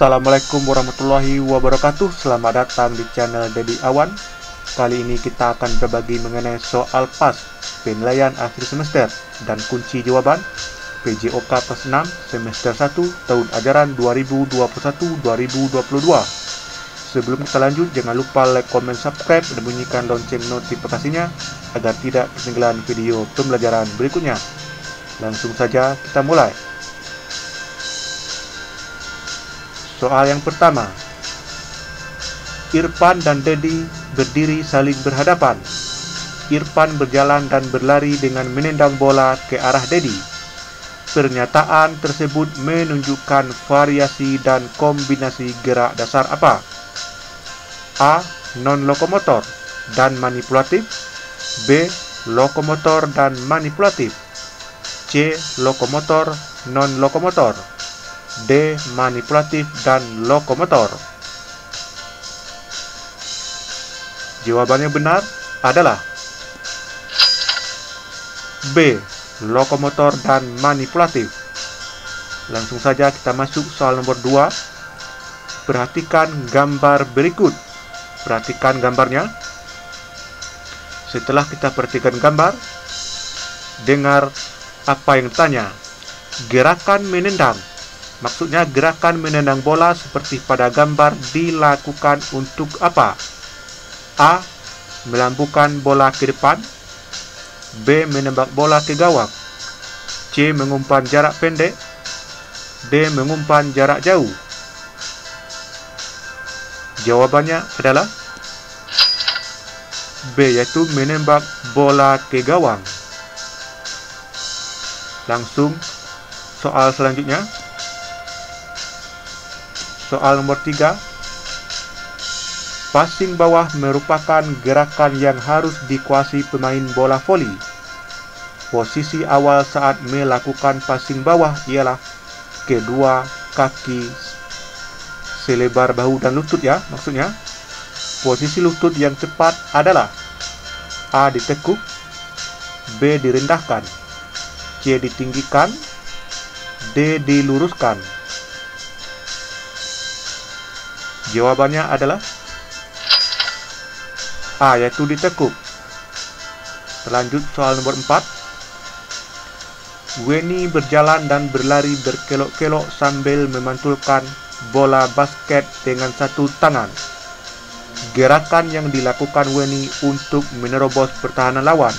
Assalamualaikum warahmatullahi wabarakatuh Selamat datang di channel Dedi Awan Kali ini kita akan berbagi mengenai soal PAS Penilaian akhir semester Dan kunci jawaban PJOK plus 6 semester 1 tahun ajaran 2021-2022 Sebelum kita lanjut, jangan lupa like, komen, subscribe dan bunyikan lonceng notifikasinya agar tidak ketinggalan video pembelajaran berikutnya. Langsung saja kita mulai. Soal yang pertama. Irfan dan Dedi berdiri saling berhadapan. Irfan berjalan dan berlari dengan menendang bola ke arah Dedi. Pernyataan tersebut menunjukkan variasi dan kombinasi gerak dasar apa? A. Non-lokomotor dan manipulatif B. Lokomotor dan manipulatif C. Lokomotor non-lokomotor D. Manipulatif dan lokomotor. Jawabannya benar adalah B. Lokomotor dan manipulatif. Langsung saja kita masuk soal nomor 2. Perhatikan gambar berikut. Perhatikan gambarnya. Setelah kita perhatikan gambar, dengar apa yang ditanya. Gerakan menendang Maksudnya gerakan menendang bola seperti pada gambar dilakukan untuk apa? A. Melambungkan bola ke depan B. Menembak bola ke gawang C. Mengumpan jarak pendek D. Mengumpan jarak jauh Jawabannya adalah B. Yaitu menembak bola ke gawang Langsung soal selanjutnya Soal nomor 3 Passing bawah merupakan gerakan yang harus dikuasai pemain bola voli. Posisi awal saat melakukan passing bawah ialah kedua kaki selebar bahu dan lutut ya maksudnya. Posisi lutut yang tepat adalah A. Ditekuk B. Direndahkan C. Ditinggikan D. Diluruskan Jawabannya adalah A. Yaitu ditekuk Selanjut soal nomor 4 Weni berjalan dan berlari berkelok-kelok sambil memantulkan bola basket dengan satu tangan. Gerakan yang dilakukan Weni untuk menerobos pertahanan lawan.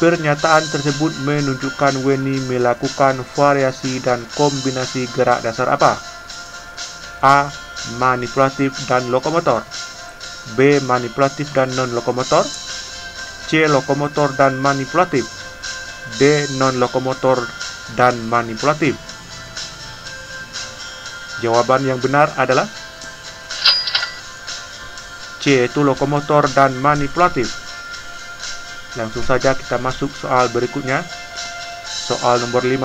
Pernyataan tersebut menunjukkan Weni melakukan variasi dan kombinasi gerak dasar apa? A manipulatif dan lokomotor B. Manipulatif dan non-lokomotor C. Lokomotor dan manipulatif D. Non-lokomotor dan manipulatif Jawaban yang benar adalah C. Itu lokomotor dan manipulatif Langsung saja kita masuk soal berikutnya Soal nomor 5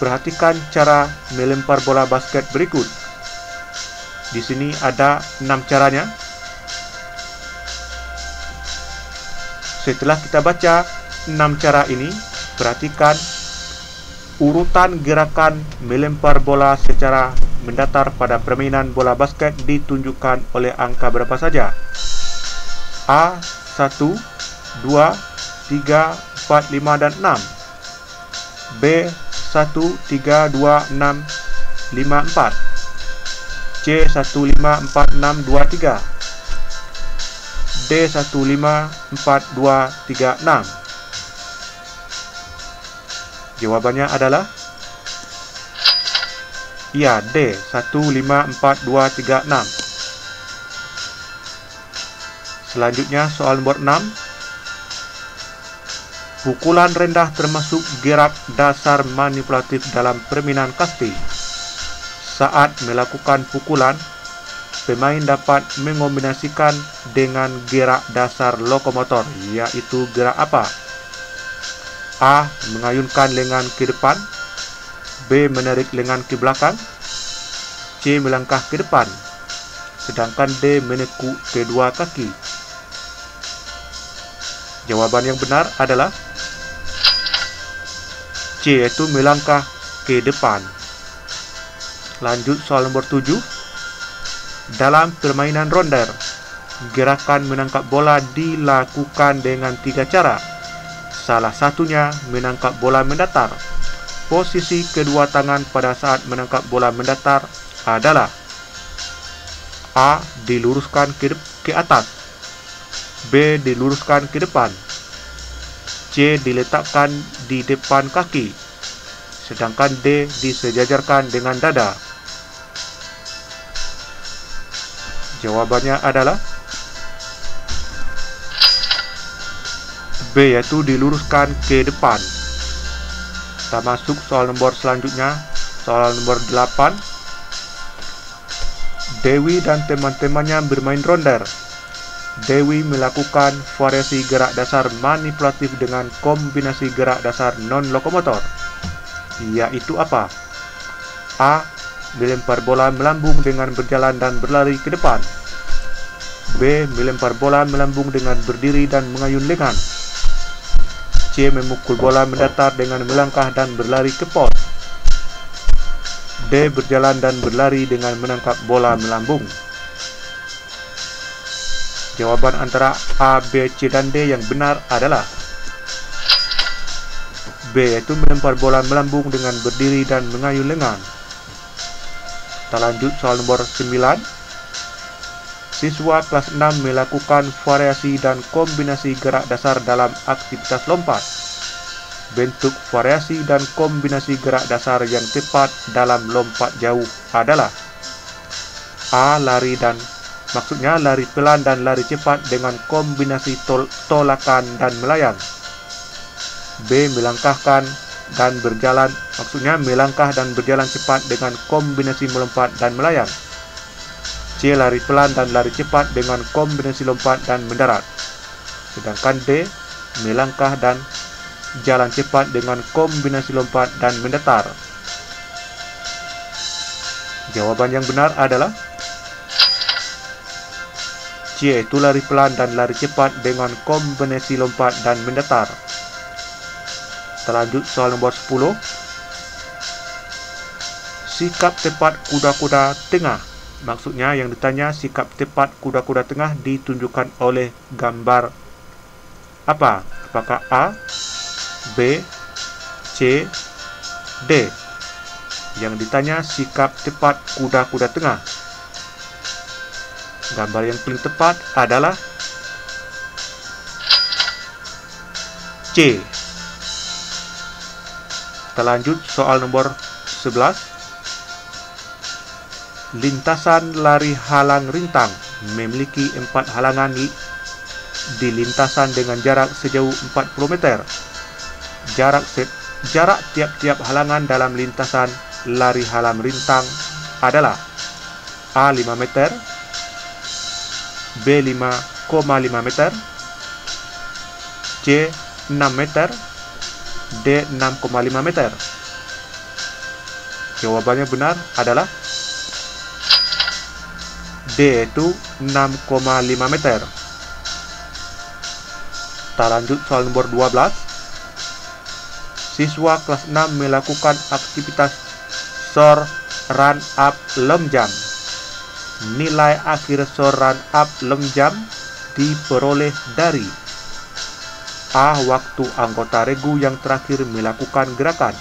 Perhatikan cara melempar bola basket berikut di sini ada enam caranya. Setelah kita baca enam cara ini, perhatikan urutan gerakan melempar bola secara mendatar pada permainan bola basket ditunjukkan oleh angka berapa saja? A 1 2 3 4 5 dan 6 B 1 3 2 6 5 4 C154623 D154236 Jawabannya adalah? Ya, D 154236 Selanjutnya soal nomor 6 Pukulan rendah termasuk gerak dasar manipulatif dalam permainan kasti. Saat melakukan pukulan, pemain dapat mengombinasikan dengan gerak dasar lokomotor, yaitu gerak apa? A. Mengayunkan lengan ke depan B. Menarik lengan ke belakang C. Melangkah ke depan Sedangkan D. Menekuk kedua kaki Jawaban yang benar adalah C. Yaitu melangkah ke depan Lanjut soal nomor 7. Dalam permainan ronder, gerakan menangkap bola dilakukan dengan tiga cara. Salah satunya menangkap bola mendatar. Posisi kedua tangan pada saat menangkap bola mendatar adalah A. Diluruskan ke, ke atas B. Diluruskan ke depan C. Diletakkan di depan kaki Sedangkan D. Disejajarkan dengan dada Jawabannya adalah B yaitu diluruskan ke depan kita masuk soal nomor selanjutnya soal nomor 8 Dewi dan teman-temannya bermain ronder Dewi melakukan variasi gerak dasar manipulatif dengan kombinasi gerak dasar non-lokomotor yaitu apa? A. Melempar bola melambung dengan berjalan dan berlari ke depan B. Melempar bola melambung dengan berdiri dan mengayun lengan C. Memukul bola mendatar dengan melangkah dan berlari ke pos. D. Berjalan dan berlari dengan menangkap bola melambung. Jawaban antara A, B, C, dan D yang benar adalah B yaitu melempar bola melambung dengan berdiri dan mengayun lengan. Kita lanjut soal nomor 9. Siswa kelas 6 melakukan variasi dan kombinasi gerak dasar dalam aktivitas lompat. Bentuk variasi dan kombinasi gerak dasar yang tepat dalam lompat jauh adalah A. Lari dan maksudnya lari pelan dan lari cepat dengan kombinasi tol tolakan dan melayang. B. Melangkahkan dan berjalan maksudnya melangkah dan berjalan cepat dengan kombinasi melompat dan melayang. C. Lari pelan dan lari cepat dengan kombinasi lompat dan mendarat. Sedangkan D. Melangkah dan jalan cepat dengan kombinasi lompat dan mendatar. Jawaban yang benar adalah C. Yaitu lari pelan dan lari cepat dengan kombinasi lompat dan mendatar. Terlanjut soal nomor 10. Sikap tepat kuda-kuda tengah Maksudnya yang ditanya sikap tepat kuda-kuda tengah ditunjukkan oleh gambar apa? Apakah A, B, C, D? Yang ditanya sikap tepat kuda-kuda tengah. Gambar yang paling tepat adalah C. Kita lanjut soal nomor 11 lintasan lari halang rintang memiliki empat halangan di, lintasan dengan jarak sejauh 40 meter. Jarak jarak tiap-tiap halangan dalam lintasan lari halang rintang adalah A 5 meter, B 5,5 meter, C 6 meter, D 6,5 meter. Jawabannya benar adalah D yaitu 6,5 meter. Kita lanjut soal nomor 12. Siswa kelas 6 melakukan aktivitas SOR Run Up Lem Jam. Nilai akhir SOR Run Up Lem Jam diperoleh dari A. Waktu anggota regu yang terakhir melakukan gerakan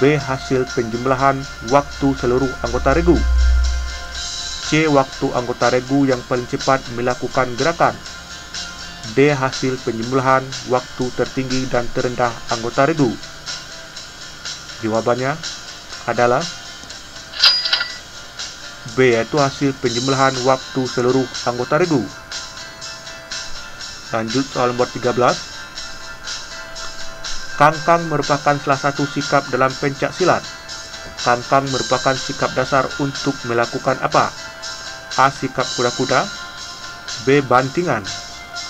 B. Hasil penjumlahan waktu seluruh anggota regu C. Waktu anggota regu yang paling cepat melakukan gerakan D. Hasil penjumlahan waktu tertinggi dan terendah anggota regu Jawabannya adalah B. Yaitu hasil penjumlahan waktu seluruh anggota regu Lanjut soal nomor 13 Kangkang merupakan salah satu sikap dalam pencak silat Kangkang merupakan sikap dasar untuk melakukan apa? A. Sikap kuda-kuda B. Bantingan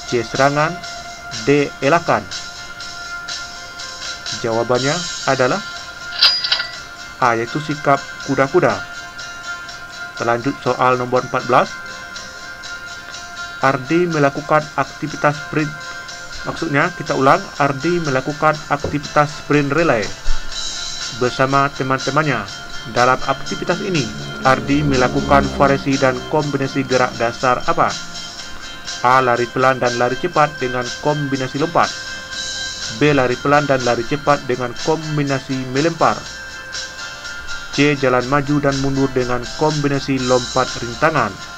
C. Serangan D. Elakan Jawabannya adalah A. Yaitu sikap kuda-kuda Terlanjut soal nomor 14 Ardi melakukan aktivitas sprint Maksudnya kita ulang Ardi melakukan aktivitas sprint relay Bersama teman-temannya Dalam aktivitas ini, Ardi melakukan variasi dan kombinasi gerak dasar apa? A. Lari pelan dan lari cepat dengan kombinasi lompat B. Lari pelan dan lari cepat dengan kombinasi melempar C. Jalan maju dan mundur dengan kombinasi lompat rintangan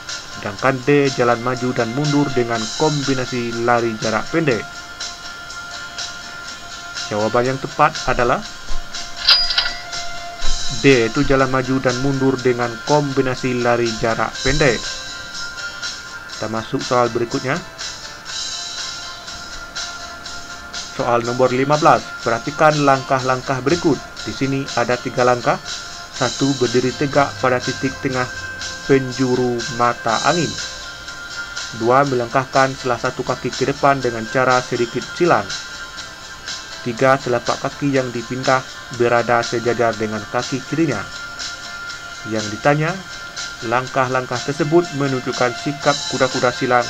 Sedangkan D. Jalan maju dan mundur dengan kombinasi lari jarak pendek Jawaban yang tepat adalah D. Itu jalan maju dan mundur dengan kombinasi lari jarak pendek Kita masuk soal berikutnya Soal nomor 15. Perhatikan langkah-langkah berikut. Di sini ada tiga langkah. Satu, berdiri tegak pada titik tengah penjuru mata angin. Dua, melangkahkan salah satu kaki ke depan dengan cara sedikit silang. Tiga, telapak kaki yang dipindah berada sejajar dengan kaki kirinya. Yang ditanya, langkah-langkah tersebut menunjukkan sikap kuda-kuda silang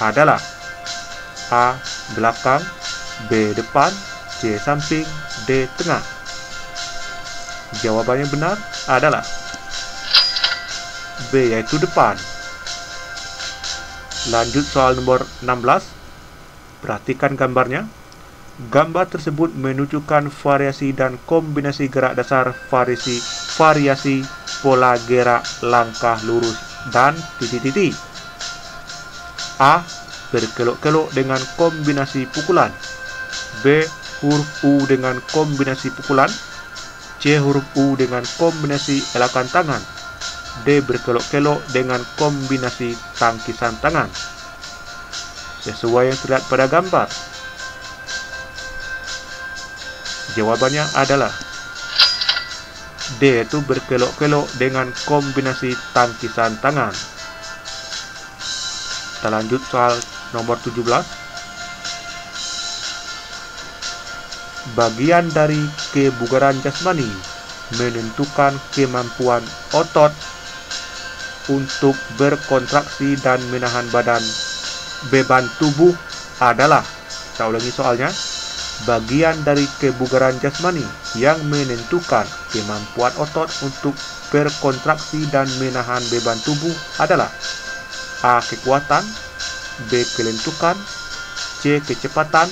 adalah A. Belakang B. Depan C. Samping D. Tengah Jawaban yang benar adalah B. Yaitu depan Lanjut soal nomor 16 Perhatikan gambarnya Gambar tersebut menunjukkan variasi dan kombinasi gerak dasar variasi variasi pola gerak langkah lurus dan titik-titik. A. Berkelok-kelok dengan kombinasi pukulan B. Huruf U dengan kombinasi pukulan C. Huruf U dengan kombinasi elakan tangan D. Berkelok-kelok dengan kombinasi tangkisan tangan Sesuai yang terlihat pada gambar Jawabannya adalah D. Itu berkelok-kelok dengan kombinasi tangkisan tangan Kita lanjut soal nomor 17 bagian dari kebugaran jasmani menentukan kemampuan otot untuk berkontraksi dan menahan badan beban tubuh adalah saya ulangi soalnya bagian dari kebugaran jasmani yang menentukan kemampuan otot untuk berkontraksi dan menahan beban tubuh adalah A. Kekuatan B. Kelentukan C. Kecepatan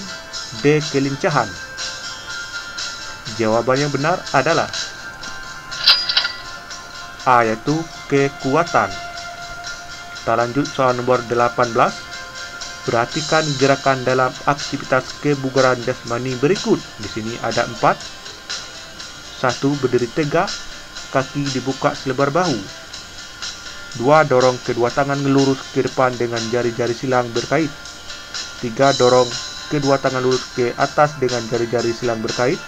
D. Kelincahan Jawaban yang benar adalah A yaitu kekuatan. Kita lanjut soal nomor 18. Perhatikan gerakan dalam aktivitas kebugaran jasmani berikut. Di sini ada empat. Satu, berdiri tegak, kaki dibuka selebar bahu. Dua, dorong kedua tangan melurus ke depan dengan jari-jari silang berkait. Tiga, dorong kedua tangan lurus ke atas dengan jari-jari silang berkait.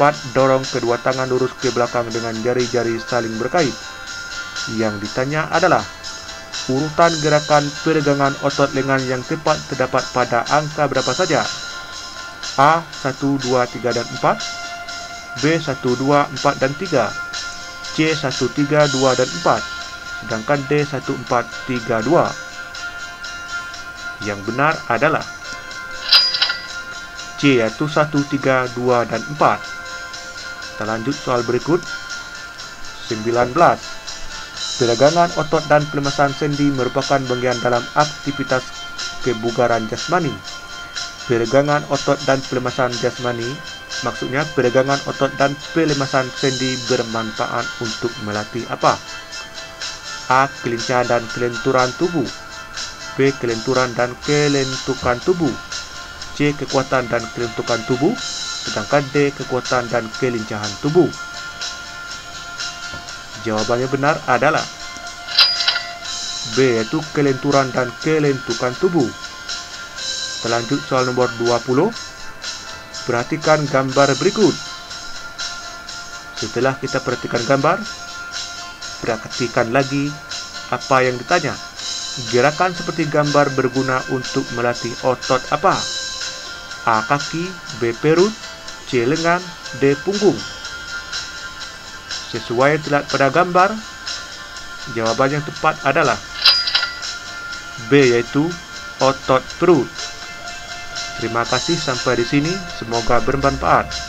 4. Dorong kedua tangan lurus ke belakang dengan jari-jari saling berkait. Yang ditanya adalah, urutan gerakan peregangan otot lengan yang tepat terdapat pada angka berapa saja? A. 1, 2, 3, dan 4 B. 1, 2, 4, dan 3 C. 1, 3, 2, dan 4 Sedangkan D. 1, 4, 3, 2 Yang benar adalah C yaitu 1, 3, 2, dan 4 Kita lanjut soal berikut 19 Peregangan otot dan pelemasan sendi merupakan bagian dalam aktivitas kebugaran jasmani Peregangan otot dan pelemasan jasmani Maksudnya peregangan otot dan pelemasan sendi bermanfaat untuk melatih apa? A. Kelincahan dan kelenturan tubuh B. Kelenturan dan kelentukan tubuh C. Kekuatan dan kelentukan tubuh Sedangkan D. Kekuatan dan kelincahan tubuh Jawabannya benar adalah B. Yaitu kelenturan dan kelentukan tubuh Terlanjut soal nomor 20 Perhatikan gambar berikut Setelah kita perhatikan gambar Perhatikan lagi apa yang ditanya Gerakan seperti gambar berguna untuk melatih otot apa? A. Kaki B. Perut C. Lengan D. Punggung Sesuai terlihat pada gambar Jawaban yang tepat adalah B. Yaitu otot perut Terima kasih sampai di sini Semoga bermanfaat